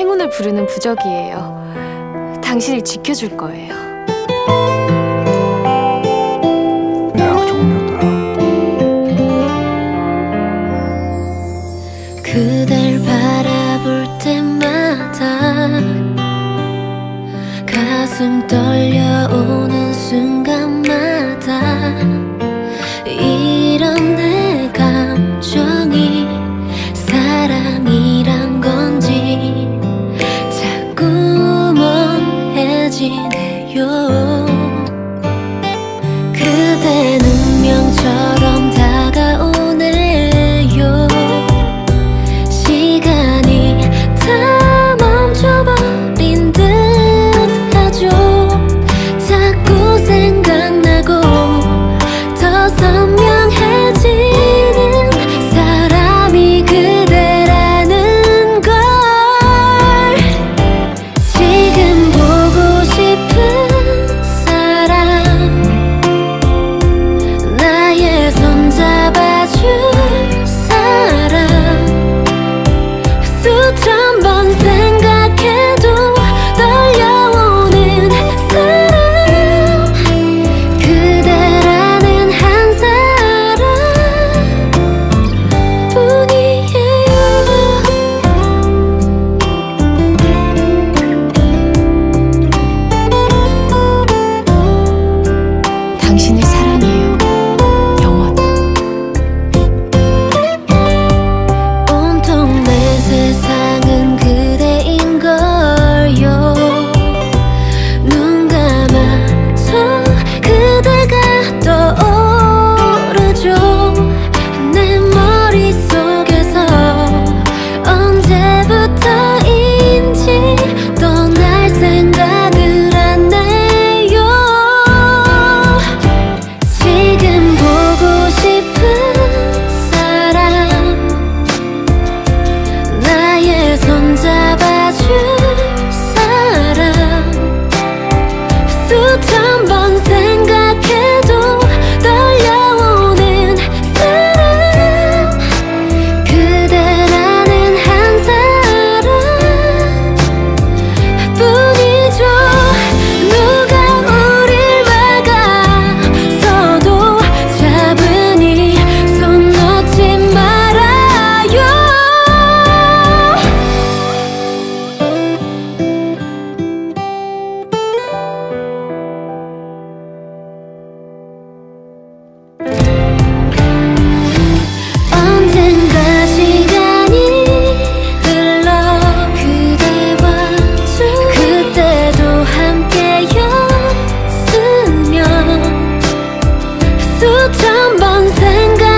행운을 부르는 부적이에요. 당신을 지켜줄 거예요. 그댈 바라볼 때마다 가슴 떨려오는 순간만 through time 두천번 생각